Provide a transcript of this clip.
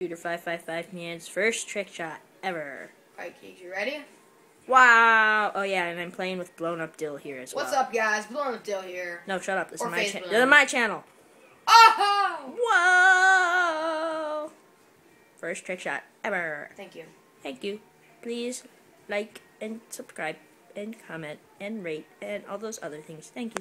Duder 555 man's first trick shot ever. Alright, Cage, you ready? Wow! Oh yeah, and I'm playing with Blown Up Dyl here as well. What's up, guys? Blown up Dyl here. No, shut up. This is my channel. This is my channel. Oh! Whoa! First trick shot ever. Thank you. Thank you. Please like and subscribe and comment and rate and all those other things. Thank you.